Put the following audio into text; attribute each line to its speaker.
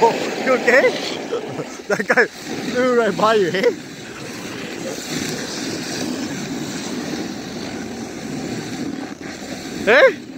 Speaker 1: you okay? that guy flew right by you, hey? Hey?